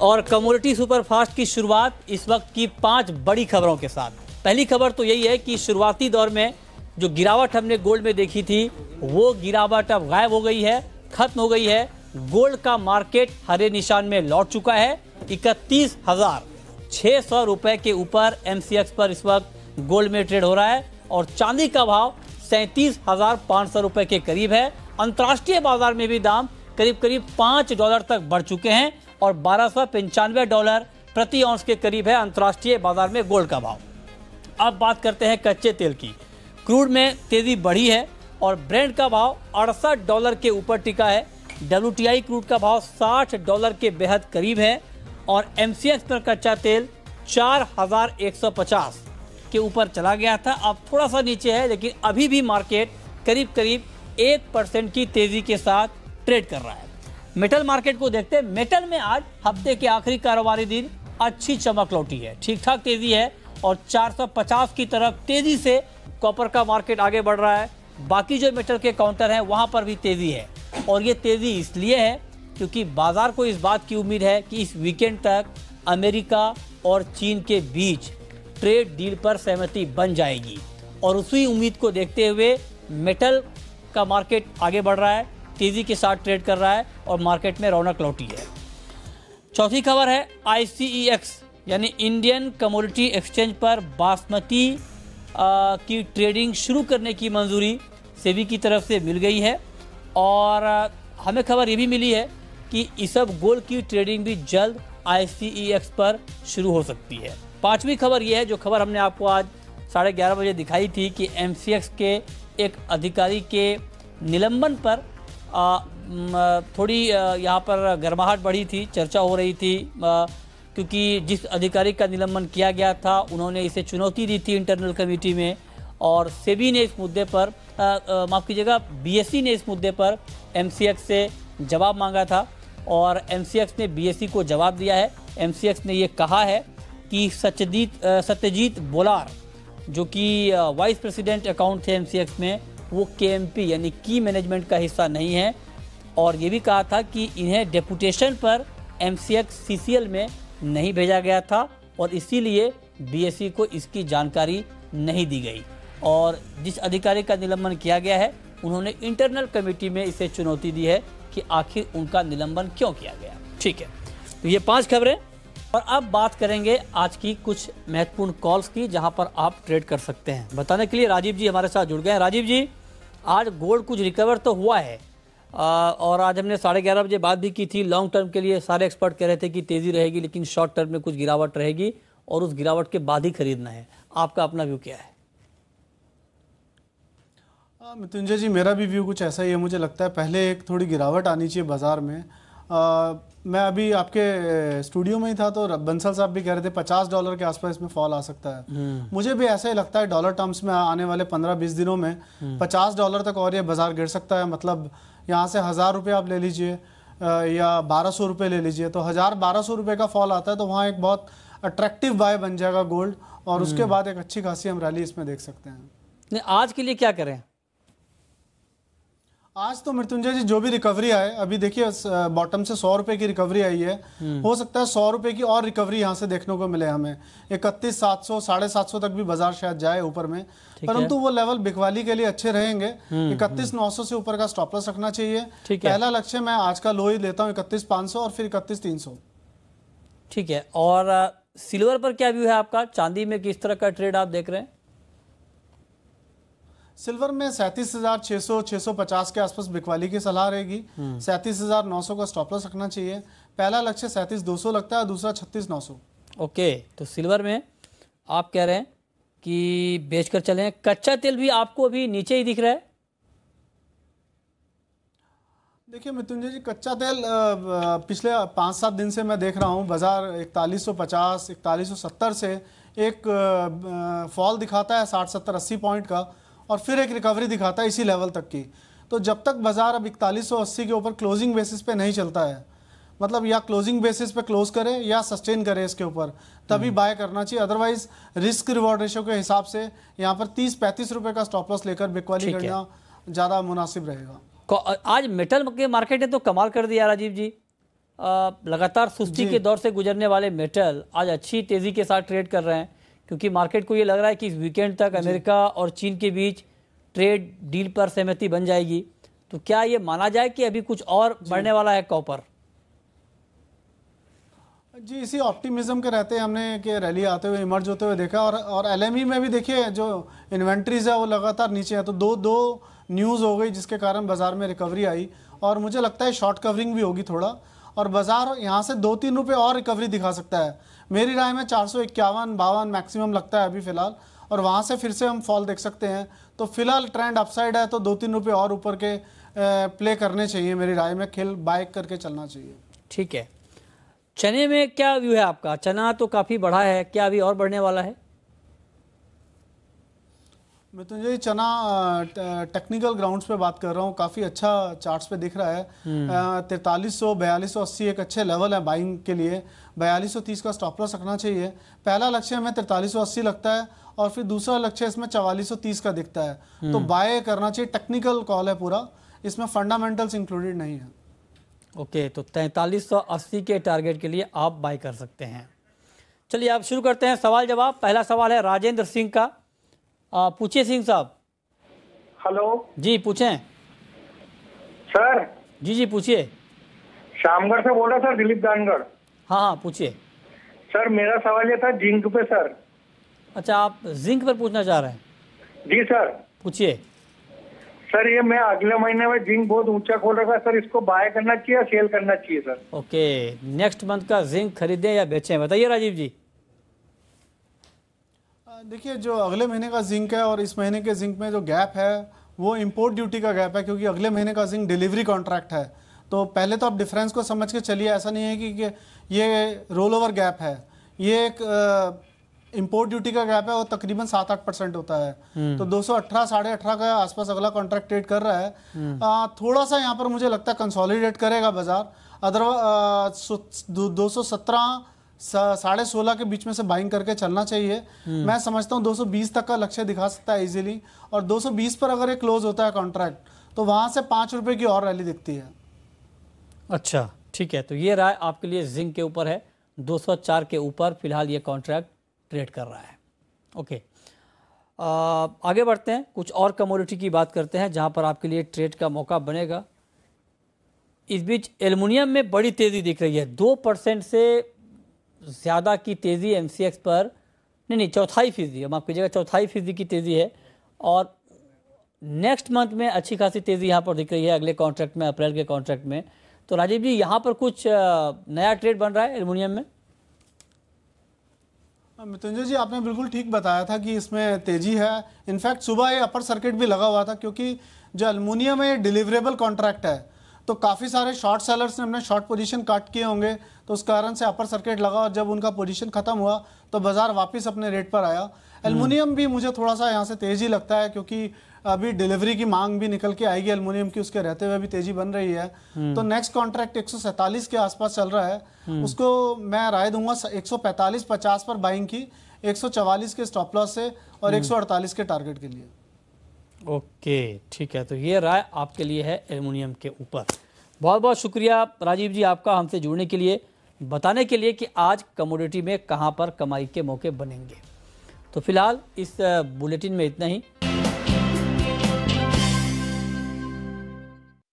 और commodity superfast की शुरुआत इस वक्त की पाँच बड़ी खबरों के साथ। पहली खबर तो यही है कि शुरुआती दौर में जो गिरावट हमने गोल्ड में देखी थी, वो गिरावट अब गायब हो गई है, खत्म हो गई है। गोल्ड का मार्केट हरे निशान में लौट चुका है। इकतीस हज़ार छः सौ रुपये के ऊपर एमसीएक्स पर इस वक्त गोल्ड में ट्रेड हो रहा है और चांदी का भाव सैंतीस हज़ार पाँच सौ रुपये के करीब है। अंतर्राष्ट्रीय बाज़ार में भी दाम करीब करीब पाँच डॉलर तक बढ़ चुके हैं और बारह डॉलर प्रति औंस के करीब है अंतर्राष्ट्रीय बाज़ार में गोल्ड का भाव। अब बात करते हैं कच्चे तेल की। क्रूड में तेज़ी बढ़ी है और ब्रेंड का भाव अड़सठ डॉलर के ऊपर टिका है। डब्ल्यू क्रूड का भाव 60 डॉलर के बेहद करीब है और एम सी पर कच्चा तेल 4150 के ऊपर चला गया था। अब थोड़ा सा नीचे है, लेकिन अभी भी मार्केट करीब करीब एक परसेंट की तेज़ी के साथ ट्रेड कर रहा है। मेटल मार्केट को देखते हैं। मेटल में आज हफ़्ते के आखिरी कारोबारी दिन अच्छी चमक लौटी है। ठीक ठाक तेज़ी है और 450 की तरफ़ तेज़ी से कॉपर का मार्केट आगे बढ़ रहा है। बाकी जो मेटल के काउंटर हैं, वहाँ पर भी तेज़ी है। और ये तेज़ी इसलिए है क्योंकि बाज़ार को इस बात की उम्मीद है कि इस वीकेंड तक अमेरिका और चीन के बीच ट्रेड डील पर सहमति बन जाएगी। और उसी उम्मीद को देखते हुए मेटल का मार्केट आगे बढ़ रहा है। तेज़ी के साथ ट्रेड कर रहा है और मार्केट में रौनक लौटी है। चौथी खबर है आईसीईएक्स यानी इंडियन कमोडिटी एक्सचेंज पर बासमती आ, की ट्रेडिंग शुरू करने की मंजूरी सेबी की तरफ़ से मिल गई है। और हमें खबर ये भी मिली है कि इसब सब गोल्ड की ट्रेडिंग भी जल्द आईसीईएक्स पर शुरू हो सकती है। पांचवी खबर यह है जो खबर हमने आपको आज साढ़े ग्यारह बजे दिखाई थी कि MCX के एक अधिकारी के निलंबन पर थोड़ी यहाँ पर गर्माहट बढ़ी थी, चर्चा हो रही थी क्योंकि जिस अधिकारी का निलंबन किया गया था, उन्होंने इसे चुनौती दी थी इंटरनल कमेटी में, और सेबी ने इस मुद्दे पर माफ़ कीजिएगा, बीएससी ने इस मुद्दे पर एमसीएक्स से जवाब मांगा था, और एमसीएक्स ने बीएससी को जवाब दिया है। एमसीएक्स ने ये कहा है कि सत्यजीत सत्यजीत बोलार, जो कि वाइस प्रेसिडेंट अकाउंट थे एमसीएक्स में वो के यानी की मैनेजमेंट का हिस्सा नहीं है। और ये भी कहा था कि इन्हें डेपुटेशन पर एम सी में नहीं भेजा गया था और इसीलिए बीएससी को इसकी जानकारी नहीं दी गई। और जिस अधिकारी का निलंबन किया गया है, उन्होंने इंटरनल कमेटी में इसे चुनौती दी है कि आखिर उनका निलंबन क्यों किया गया। ठीक है तो ये पाँच खबरें। और अब बात करेंगे आज की कुछ महत्वपूर्ण कॉल्स की, जहाँ पर आप ट्रेड कर सकते हैं। बताने के लिए राजीव जी हमारे साथ जुड़ गए हैं। राजीव जी। आज गोल्ड कुछ रिकवर तो हुआ है। आ, और आज हमने साढ़े ग्यारह बजे बात भी की थी लॉन्ग टर्म के लिए सारे एक्सपर्ट कह रहे थे कि तेज़ी रहेगी लेकिन शॉर्ट टर्म में कुछ गिरावट रहेगी और उस गिरावट के बाद ही खरीदना है। आपका अपना व्यू क्या है? मृत्युंजय जी मेरा भी व्यू कुछ ऐसा ही है। मुझे लगता है पहले एक थोड़ी गिरावट आनी चाहिए बाज़ार में। आ, मैं अभी आपके स्टूडियो में ही था तो बंसल साहब भी कह रहे थे पचास डॉलर के आसपास इसमें फॉल आ सकता है हम्म। मुझे भी ऐसा ही लगता है डॉलर टर्म्स में आने वाले पंद्रह बीस दिनों में हम्म। पचास डॉलर तक और ये बाज़ार गिर सकता है मतलब यहाँ से हज़ार रुपये आप ले लीजिए या बारह सौ रुपये ले लीजिए तो हज़ार बारह सौ रुपये का फॉल आता है तो वहाँ एक बहुत अट्रैक्टिव बाय बन जाएगा गोल्ड और उसके हम्म। बाद एक अच्छी खासी हम रैली इसमें देख सकते हैं नहीं आज के लिए क्या करें आज तो मृत्युंजय जी जो भी रिकवरी आए अभी देखिए बॉटम से सौ रुपए की रिकवरी आई है। हम्म। हो सकता है सौ रुपए की और रिकवरी यहाँ से देखने को मिले हमें। इकतीस सात सौ साढ़े सात सौ तक भी बाज़ार शायद जाए ऊपर में। परंतु वो लेवल बिकवाली के लिए अच्छे रहेंगे। हम्म, इकतीस हम्म। नौ सौ से ऊपर का स्टॉपलस रखना चाहिए। पहला लक्ष्य मैं आज का लो ही लेता हूँ इकतीस पाँच सौ और फिर इकतीस तीन सौ। ठीक है। और सिल्वर पर क्या व्यू है आपका? चांदी में किस तरह का ट्रेड आप देख रहे हैं? सिल्वर में सैंतीस हज़ार छह सौ छह सौ पचास के आसपास बिकवाली की सलाह रहेगी। हम्म। सैंतीस हज़ार नौ सौ का स्टॉप लॉस रखना चाहिए। पहला लक्ष्य सैंतीस दो सौ लगता है दूसरा छत्तीस नौ सौ। ओके तो सिल्वर में आप कह रहे हैं कि बेचकर चले। कच्चा तेल भी आपको अभी नीचे ही दिख रहा है। देखिए मृत्युंजय जी कच्चा तेल पिछले पाँच सात दिन से मैं देख रहा हूँ बाज़ार इकतालीस सौ पचास इकतालीस सौ सत्तर से एक फॉल दिखाता है साठ सत्तर अस्सी पॉइंट का। और फिर एक रिकवरी दिखाता है इसी लेवल तक की। तो जब तक बाज़ार अब इकतालीस के ऊपर क्लोजिंग बेसिस पे नहीं चलता है मतलब या क्लोजिंग बेसिस पे क्लोज करे या सस्टेन करे इसके ऊपर तभी बाय हम्म। करना चाहिए। अदरवाइज़ रिस्क रिवॉर्ड रेशियो के हिसाब से यहाँ पर तीस पैंतीस रुपए का स्टॉप लॉस लेकर बिकवाली करना ज़्यादा मुनासिब रहेगा। आज मेटल के मार्केट ने तो कमाल कर दिया राजीव जी। लगातार सुस्ती के दौर से गुजरने वाले मेटल आज अच्छी तेज़ी के साथ ट्रेड कर रहे हैं। क्योंकि मार्केट को ये लग रहा है कि इस वीकेंड तक अमेरिका और चीन के बीच ट्रेड डील पर सहमति बन जाएगी। तो क्या ये माना जाए कि अभी कुछ और बढ़ने वाला है कॉपर? जी इसी ऑप्टिमिज्म के रहते हमने कि रैली आते हुए इमर्ज होते हुए देखा और और एलएमई में भी देखिए जो इन्वेंट्रीज है वो लगातार नीचे है। तो दो दो न्यूज़ हो गई जिसके कारण बाज़ार में रिकवरी आई और मुझे लगता है शॉर्ट कवरिंग भी होगी थोड़ा। और बाज़ार यहाँ से दो तीन रुपये और रिकवरी दिखा सकता है। मेरी राय में चार सौ इक्यावन, बावन मैक्सिमम लगता है अभी फ़िलहाल। और वहाँ से फिर से हम फॉल देख सकते हैं। तो फ़िलहाल ट्रेंड अपसाइड है तो दो तीन रुपये और ऊपर के प्ले करने चाहिए मेरी राय में। खेल बाइक करके चलना चाहिए। ठीक है। चने में क्या व्यू है आपका? चना तो काफ़ी बढ़ा है, क्या अभी और बढ़ने वाला है? मैं तो ये चना टेक्निकल ग्राउंड्स पे बात कर रहा हूँ। काफ़ी अच्छा चार्ट्स पे दिख रहा है। तैतालीस सौ बयालीस सौ अस्सी एक अच्छे लेवल है बाइंग के लिए। बयालीस सौ तीस का स्टॉप लॉस रखना चाहिए। पहला लक्ष्य हमें तैतालीस सौ अस्सी लगता है और फिर दूसरा लक्ष्य इसमें चवालीस सौ तीस का दिखता है। तो बाय करना चाहिए। टेक्निकल कॉल है पूरा। इसमें फंडामेंटल्स इंक्लूडेड नहीं है। ओके तो तैंतालीस सौ अस्सी के टारगेट के लिए आप बाय कर सकते हैं। चलिए आप शुरू करते हैं सवाल जवाब पहला सवाल है राजेंद्र सिंह का। पूछिए सिंह साहब। हेलो। जी पूछें। सर। जी जी पूछिए। शामगढ़ से बोल रहा सर दिलीप दानगढ़। हाँ हाँ पूछिए। सर मेरा सवाल ये था जिंक पे सर। अच्छा आप जिंक पर पूछना चाह रहे हैं? जी सर। पूछिए। सर ये मैं अगले महीने में जिंक बहुत ऊँचा खोल रखा है सर। इसको बाय करना चाहिए या सेल करना चाहिए सर? ओके नेक्स्ट मंथ का जिंक खरीदें या बेचें? बताइए राजीव जी। देखिए जो अगले महीने का जिंक है और इस महीने के जिंक में जो गैप है वो इंपोर्ट ड्यूटी का गैप है क्योंकि अगले महीने का जिंक डिलीवरी कॉन्ट्रैक्ट है। तो पहले तो आप डिफरेंस को समझ के चलिए ऐसा नहीं है कि, कि ये रोल ओवर गैप है। ये एक इंपोर्ट ड्यूटी का गैप है वो तकरीबन सात आठ परसेंट होता है। तो दो सौ अठारह साढ़े अठारह का आसपास अगला कॉन्ट्रैक्ट ट्रेड कर रहा है। आ, थोड़ा सा यहाँ पर मुझे लगता है कंसोलिडेट करेगा बाज़ार। अदरवाइज़ दो सौ सत्रह साढ़े सोलह के बीच में से बाइंग करके चलना चाहिए। मैं समझता हूँ 220 तक का लक्ष्य दिखा सकता है इजीली और 220 पर अगर ये क्लोज होता है कॉन्ट्रैक्ट तो वहाँ से पाँच रुपए की और रैली दिखती है। अच्छा ठीक है तो ये राय आपके लिए जिंक के ऊपर है। 204 के ऊपर फ़िलहाल ये कॉन्ट्रैक्ट ट्रेड कर रहा है। ओके आ, आगे बढ़ते हैं कुछ और कमोडिटी की बात करते हैं जहाँ पर आपके लिए ट्रेड का मौका बनेगा। इस बीच एल्युमिनियम में बड़ी तेज़ी दिख रही है। दो परसेंट से ज़्यादा की तेज़ी एम सी एक्स पर, नहीं नहीं, चौथाई फ़ीसदी माफ़ कीजिएगा, चौथाई फ़ीसदी की तेज़ी है और नेक्स्ट मंथ में अच्छी खासी तेज़ी यहाँ पर दिख रही है, अगले कॉन्ट्रैक्ट में, अप्रैल के कॉन्ट्रैक्ट में। तो राजीव जी, यहाँ पर कुछ नया ट्रेड बन रहा है एल्युमिनियम में? मृत्युंजय जी, आपने बिल्कुल ठीक बताया था कि इसमें तेज़ी है। इनफैक्ट सुबह ये अपर सर्किट भी लगा हुआ था, क्योंकि जो अल्मोनियम है, ये डिलीवरेबल कॉन्ट्रैक्ट है। तो काफ़ी सारे शॉर्ट सेलर्स ने अपने शॉर्ट पोजीशन काट किए होंगे तो उस कारण से अपर सर्किट लगा और जब उनका पोजीशन खत्म हुआ तो बाज़ार वापस अपने रेट पर आया। एल्युमिनियम भी मुझे थोड़ा सा यहाँ से तेज़ी लगता है क्योंकि अभी डिलीवरी की मांग भी निकल के आएगी एल्युमिनियम की उसके रहते हुए भी तेज़ी बन रही है। तो नेक्स्ट कॉन्ट्रैक्ट एक के आसपास चल रहा है। उसको मैं राय दूँगा एक सौ पचास पर बाइंग की 144 के स्टॉप लॉस से और 148 के टारगेट के लिए। ओके ठीक है तो ये राय आपके लिए है एल्युमिनियम के ऊपर। बहुत बहुत शुक्रिया राजीव जी आपका हमसे जुड़ने के लिए, बताने के लिए कि आज कमोडिटी में कहाँ पर कमाई के मौके बनेंगे। तो फ़िलहाल इस, बुलेटिन में इतना ही।